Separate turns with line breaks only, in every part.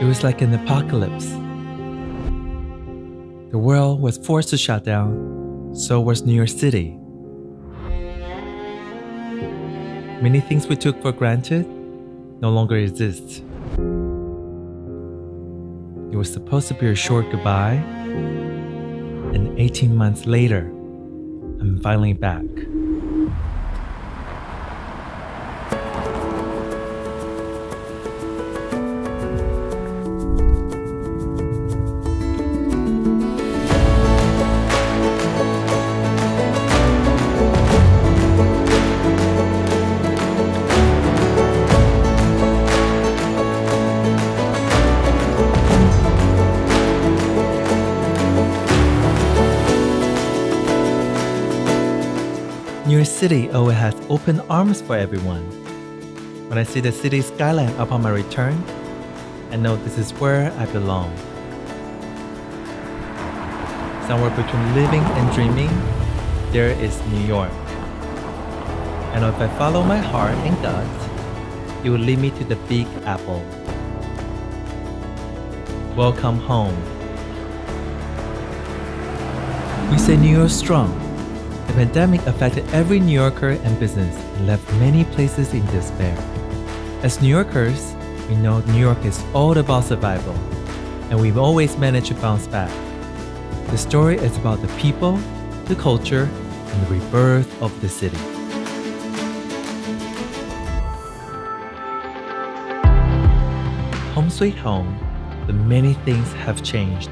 It was like an apocalypse. The world was forced to shut down, so was New York City. Many things we took for granted no longer exist. It was supposed to be a short goodbye, and 18 months later, I'm finally back. City always has open arms for everyone. When I see the city skyline upon my return, I know this is where I belong. Somewhere between living and dreaming, there is New York. And if I follow my heart and gut, it will lead me to the Big Apple. Welcome home. We say New York strong. The pandemic affected every New Yorker and business and left many places in despair. As New Yorkers, we know New York is all about survival, and we've always managed to bounce back. The story is about the people, the culture, and the rebirth of the city. Home sweet home, the many things have changed.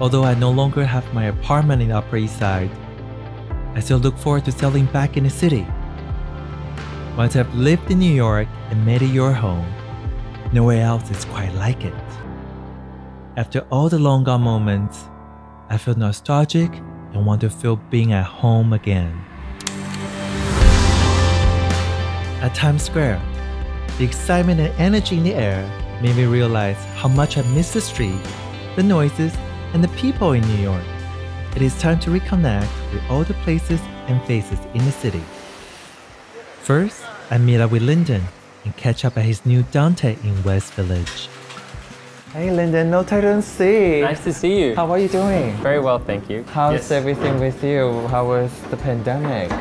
Although I no longer have my apartment in Upper East Side, I still look forward to settling back in the city. Once I've lived in New York and made it your home, nowhere else is quite like it. After all the long gone moments, I feel nostalgic and want to feel being at home again. At Times Square, the excitement and energy in the air made me realize how much I miss the street, the noises, and the people in New York. It is time to reconnect with all the places and faces in the city. First, I meet up with Linden and catch up at his new Dante in West Village.
Hey Linden, no time to see.
Nice to see you.
How are you doing?
Very well, thank you.
How's
Yes.
everything with you? How was the pandemic?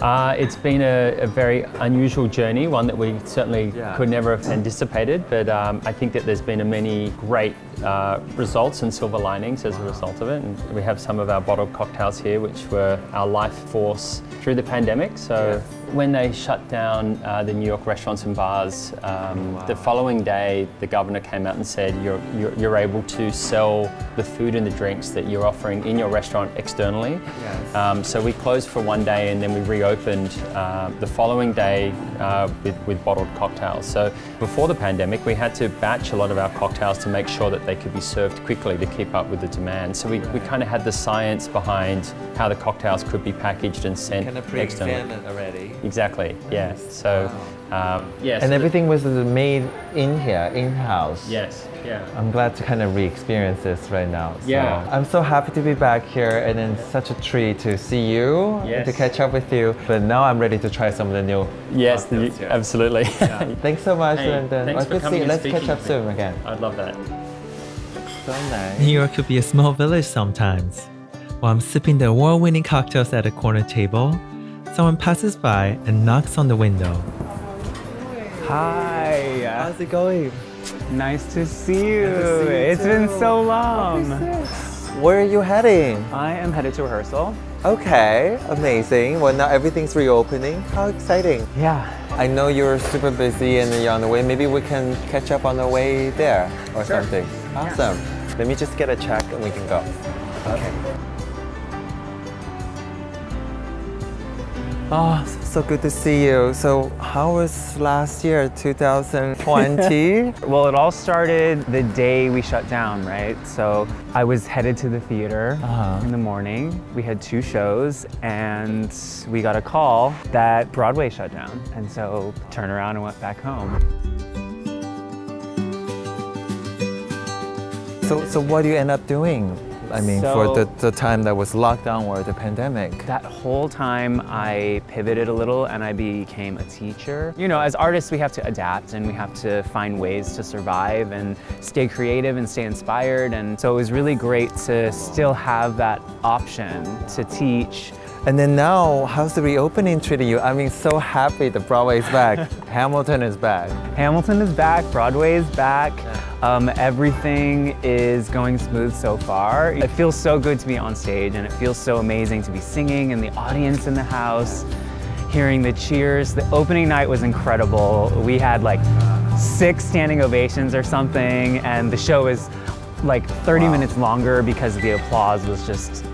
Uh, it's been a, a very unusual journey, one that we certainly
Yeah.
could never have anticipated, but um, I think that there's been a many great uh, results and silver linings as a result of it. And we have some of our bottled cocktails here, which were our life force through the pandemic. So when they shut down uh, the New York restaurants and bars, um, the following day the governor came out and said you're, you're, you're able to sell the food and the drinks that you're offering in your restaurant externally.
Yes.
Um, so we closed for one day and then we reopened uh, the following day uh, with, with bottled cocktails. So before the pandemic, we had to batch a lot of our cocktails to make sure that they could be served quickly to keep up with the demand. So we, we kind of had the science behind how the cocktails could be packaged and sent
Kind of
externally.
already.
Exactly, yeah. So, um, yes.
And everything was made in here, in-house.
Yes, yeah.
I'm glad to kind of re-experience this right now. So
Yeah.
I'm so happy to be back here and then such a treat to see you and to catch up with you. But now I'm ready to try some of the new
Yes,
cocktails
the-
here.
absolutely.
Thanks so much,
Hey,
Linden.
thanks
Let's
for
see.
coming and
Let's catch up soon again.
I'd love that.
So nice.
New York could be a small village sometimes. While I'm sipping the award winning cocktails at a corner table, someone passes by and knocks on the window.
Hi.
How's it going?
Nice to see you.
to see you
It's been so long.
Where are you heading?
I am headed to rehearsal.
Okay, amazing. Well, now everything's reopening. How exciting.
Yeah.
I know you're super busy and you're on the way. Maybe we can catch up on the way there or something. Awesome. Let me just get a check and we can go. Okay. Oh, so good to see you. So, how was last year, 2020?
Well, it all started the day we shut down, right? So I was headed to the theater
Uh-huh.
in the morning. We had two shows, and we got a call that Broadway shut down. And so turned around and went back home.
so, so what do you end up doing I mean, for the, the time that was lockdown or the pandemic?
That whole time, I pivoted a little and I became a teacher. You know, as artists, we have to adapt and we have to find ways to survive and stay creative and stay inspired. And so it was really great to still have that option to teach.
And then now, how's the reopening treating you? I mean, so happy the Broadway is back. Hamilton is back.
Hamilton is back, Broadway is back. Um, everything is going smooth so far. It feels so good to be on stage and it feels so amazing to be singing and the audience in the house, hearing the cheers. The opening night was incredible. We had like six standing ovations or something and the show was like 30
Wow.
minutes longer because the applause was just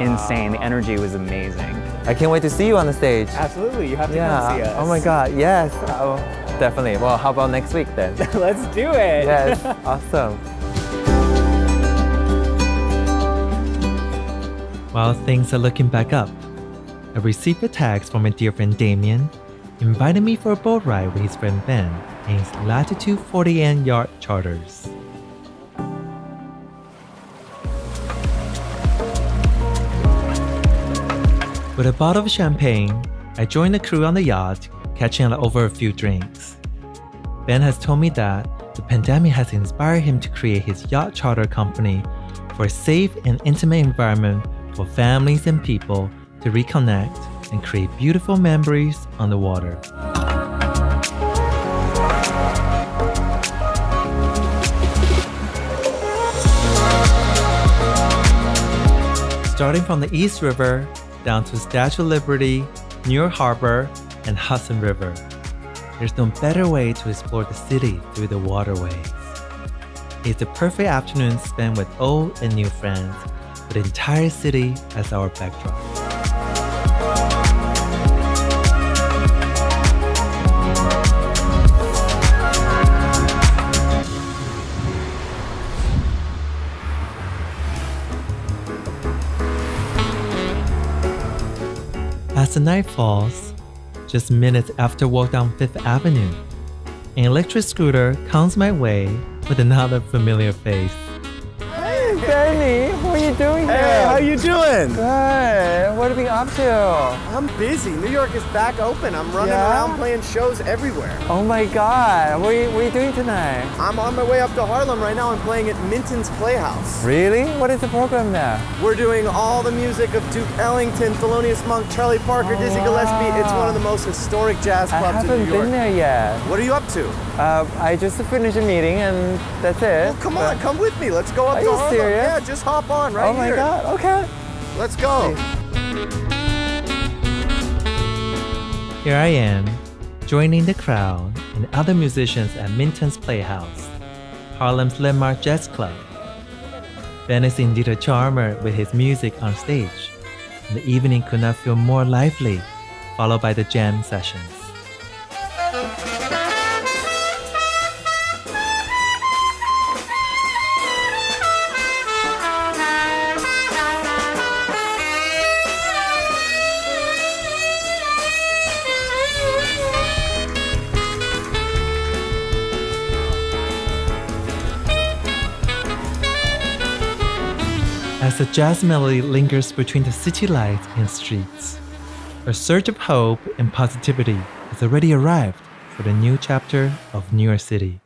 insane. The energy was amazing.
I can't wait to see you on the stage.
Absolutely, you have to
Yeah. Come see us. Oh my God. Yes. Oh, definitely. Well, how about next week then?
Let's do it.
yes. Awesome.
While things are looking back up, I received a text from my dear friend Damien, inviting me for a boat ride with his friend Ben in his Latitude 40N yacht charters. With a bottle of champagne, I joined the crew on the yacht, catching up over a few drinks. Ben has told me that the pandemic has inspired him to create his yacht charter company for a safe and intimate environment for families and people to reconnect and create beautiful memories on the water. Starting from the East River down to Statue of Liberty, New York Harbor, and Hudson River, there's no better way to explore the city through the waterways. It's a perfect afternoon spent with old and new friends, with the entire city as our backdrop. As the night falls, just minutes after walk down Fifth Avenue, an electric scooter comes my way with another familiar face.
Hey, Benny. What are you doing here?
Hey, how you doing?
Good. What are we up to?
I'm busy. New York is back open. I'm running
Yeah?
around playing shows everywhere.
Oh my God. What are you, what are you doing tonight?
I'm on my way up to Harlem right now. I'm playing at Minton's Playhouse.
Really? What is the program there?
We're doing all the music of Duke Ellington, Thelonious Monk, Charlie Parker,
Oh,
Dizzy Gillespie. It's one of the most historic jazz clubs in New York.
I haven't been there yet.
What are you up to?
Uh, I just finished a meeting and that's it.
Well, come on,
But-
come with me. Let's go up
Are
to Harlem.
serious?
Yeah, just hop on right here.
oh my
here.
God. Okay.
Let's go.
Here I am, joining the crowd and other musicians at Minton's Playhouse, Harlem's landmark jazz club. Ben is indeed a charmer with his music on stage, and the evening could not feel more lively, followed by the jam sessions. As the jazz melody lingers between the city lights and streets, a surge of hope and positivity has already arrived for the new chapter of New York City.